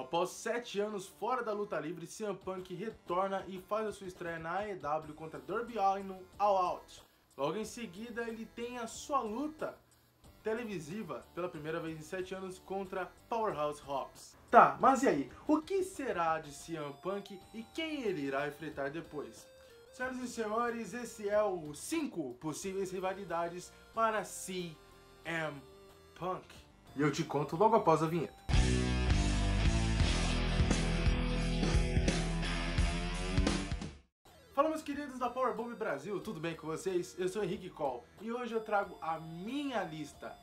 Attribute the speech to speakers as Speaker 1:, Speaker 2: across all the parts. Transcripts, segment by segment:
Speaker 1: Após 7 anos fora da luta livre, CM Punk retorna e faz a sua estreia na AEW contra Darby Allin no All Out. Logo em seguida, ele tem a sua luta televisiva pela primeira vez em 7 anos contra Powerhouse Hobbs. Tá, mas e aí? O que será de CM Punk e quem ele irá enfrentar depois? Senhoras e senhores, esse é o 5 possíveis rivalidades para CM Punk. E eu te conto logo após a vinheta. Queridos da Powerbomb Brasil, tudo bem com vocês? Eu sou Henrique Cole e hoje eu trago a minha lista,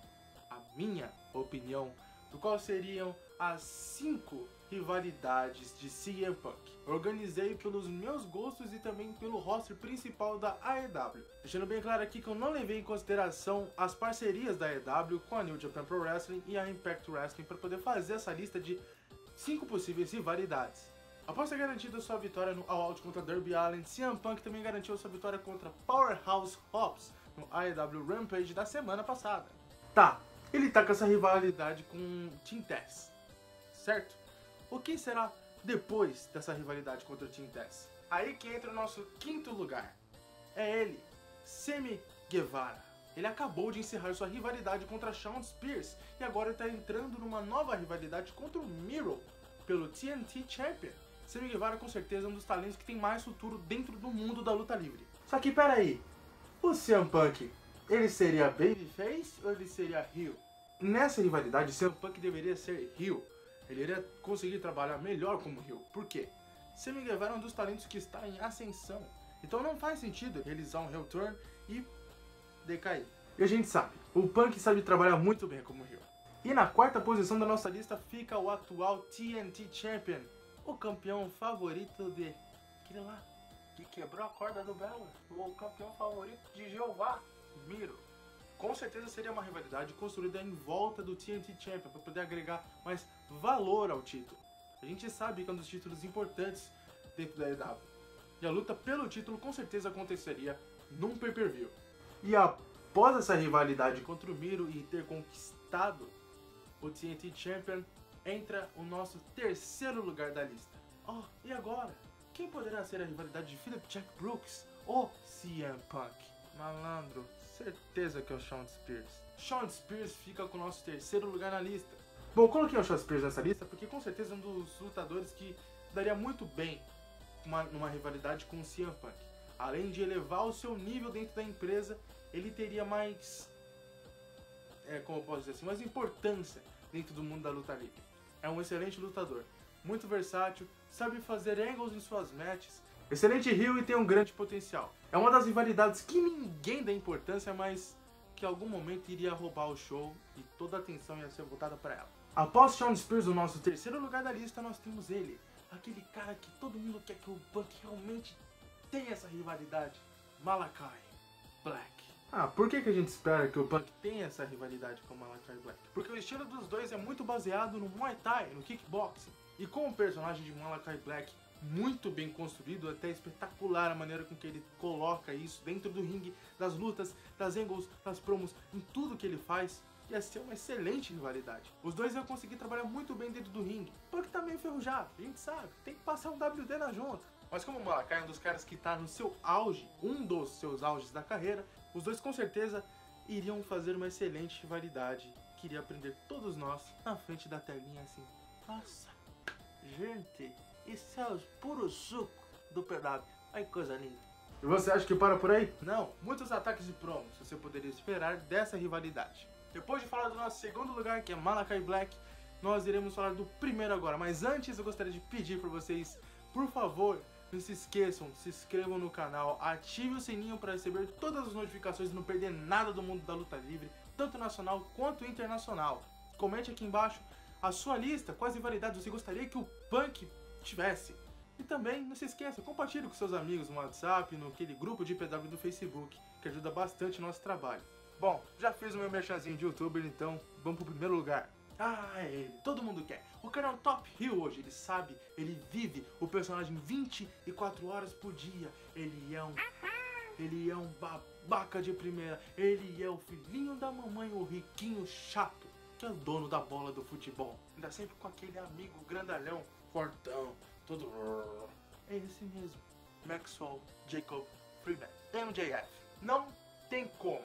Speaker 1: a minha opinião, do qual seriam as 5 rivalidades de CM Punk. Organizei pelos meus gostos e também pelo roster principal da AEW. Deixando bem claro aqui que eu não levei em consideração as parcerias da AEW com a New Japan Pro Wrestling e a Impact Wrestling para poder fazer essa lista de 5 possíveis rivalidades. Após ter garantido sua vitória no All Out contra Darby Allin, CM Punk também garantiu sua vitória contra Powerhouse Hobbs no AEW Rampage da semana passada. Tá, ele tá com essa rivalidade com Team Tess, certo? O que será depois dessa rivalidade contra o Team Tess? Aí que entra o nosso quinto lugar. É ele, Semi Guevara. Ele acabou de encerrar sua rivalidade contra Shawn Spears e agora está entrando numa nova rivalidade contra o Miro pelo TNT Champion. Sammy Guevara com certeza é um dos talentos que tem mais futuro dentro do mundo da luta livre. Só que peraí, o CM Punk, ele seria Babyface ou ele seria heel? Nessa rivalidade, CM Punk deveria ser heel. Ele iria conseguir trabalhar melhor como heel. Por quê? Sammy Guevara é um dos talentos que está em ascensão. Então não faz sentido realizar um heel turn e decair. E a gente sabe, o Punk sabe trabalhar muito bem como heel. E na quarta posição da nossa lista fica o atual TNT Champion, o campeão favorito de. aquele lá, que quebrou a corda do Bela, o campeão favorito de Jeová, Miro. Com certeza seria uma rivalidade construída em volta do TNT Champion para poder agregar mais valor ao título. A gente sabe que é um dos títulos importantes dentro da EW. E a luta pelo título com certeza aconteceria num pay-per-view. E após essa rivalidade contra o Miro e ter conquistado o TNT Champion, entra o nosso terceiro lugar da lista. Oh, e agora? Quem poderá ser a rivalidade de Philip Jack Brooks ou CM Punk? Malandro, certeza que é o Shawn Spears. Shawn Spears fica com o nosso terceiro lugar na lista. Bom, coloquei o Shawn Spears nessa lista porque com certeza é um dos lutadores que daria muito bem uma, numa rivalidade com o CM Punk. Além de elevar o seu nível dentro da empresa, ele teria mais. É, como eu posso dizer assim, mais importância dentro do mundo da luta livre. É um excelente lutador, muito versátil, sabe fazer angles em suas matches, excelente heel e tem um grande potencial. É uma das rivalidades que ninguém dá importância, mas que em algum momento iria roubar o show e toda a atenção ia ser voltada para ela. Após Shawn Spears, no nosso terceiro lugar da lista, nós temos ele, aquele cara que todo mundo quer que o Punk realmente tenha essa rivalidade, Malakai Black. Ah, por que, que a gente espera que o Punk tenha essa rivalidade com o Malakai Black? Porque o estilo dos dois é muito baseado no Muay Thai, no kickboxing. E com o personagem de Malakai Black muito bem construído, até espetacular a maneira com que ele coloca isso dentro do ringue, das lutas, das angles, das promos, em tudo que ele faz, ia ser uma excelente rivalidade. Os dois iam conseguir trabalhar muito bem dentro do ringue. Punk tá meio enferrujado, a gente sabe, tem que passar um WD na junta. Mas como o Malakai é um dos caras que tá no seu auge, um dos seus auges da carreira, os dois com certeza iriam fazer uma excelente rivalidade. Queria aprender todos nós na frente da telinha assim. Nossa, gente, isso é o puro suco do PW. Ai, coisa linda. E você acha que para por aí? Não, muitos ataques e promos você poderia esperar dessa rivalidade. Depois de falar do nosso segundo lugar, que é Malakai Black, nós iremos falar do primeiro agora. Mas antes eu gostaria de pedir para vocês, por favor, não se esqueçam, se inscrevam no canal, ative o sininho para receber todas as notificações e não perder nada do mundo da luta livre, tanto nacional quanto internacional. Comente aqui embaixo a sua lista, quais rivalidades você gostaria que o Punk tivesse. E também, não se esqueça, compartilhe com seus amigos no WhatsApp, no aquele grupo de PW do Facebook, que ajuda bastante o nosso trabalho. Bom, já fiz o meu merchanzinho de youtuber, então vamos pro primeiro lugar. Ah, é ele, todo mundo quer. O cara o top heel hoje, ele sabe, ele vive o personagem 24 horas por dia. Ele é um. Ele é um babaca de primeira. Ele é o filhinho da mamãe, o riquinho chato. que é o dono da bola do futebol. Ainda sempre com aquele amigo grandalhão, fortão, todo. É esse mesmo. Maxwell Jacob Freeman, MJF. Não tem como.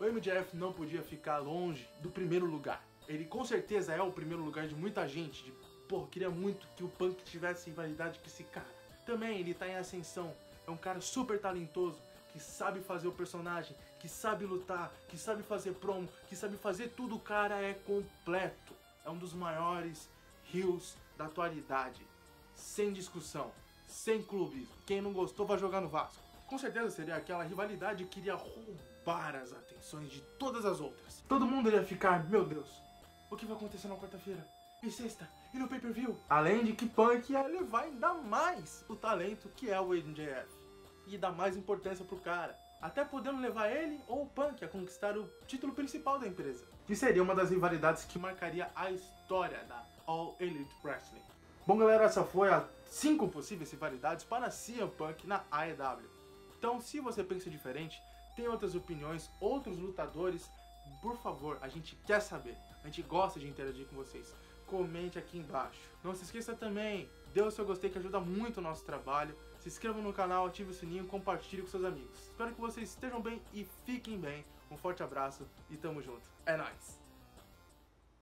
Speaker 1: O MJF não podia ficar longe do primeiro lugar. Ele com certeza é o primeiro lugar de muita gente. De, porra, queria muito que o Punk tivesse rivalidade com esse cara. Também ele tá em ascensão. É um cara super talentoso que sabe fazer o personagem, que sabe lutar, que sabe fazer promo, que sabe fazer tudo. O cara é completo. É um dos maiores heels da atualidade. Sem discussão, sem clubismo. Quem não gostou vai jogar no Vasco. Com certeza seria aquela rivalidade que iria roubar as atenções de todas as outras. Todo mundo iria ficar, meu Deus, o que vai acontecer na quarta-feira? E sexta? E no pay-per-view? Além de que Punk ia levar ainda mais o talento que é o MJF. E dar mais importância pro cara. Até podendo levar ele ou o Punk a conquistar o título principal da empresa. Que seria uma das rivalidades que marcaria a história da All Elite Wrestling. Bom galera, essa foi a 5 possíveis rivalidades para CM Punk na AEW. Então se você pensa diferente, tem outras opiniões, outros lutadores, por favor, a gente quer saber. A gente gosta de interagir com vocês. Comente aqui embaixo. Não se esqueça também, dê o seu gostei que ajuda muito o nosso trabalho. Se inscreva no canal, ative o sininho, compartilhe com seus amigos. Espero que vocês estejam bem e fiquem bem. Um forte abraço e tamo junto. É nóis!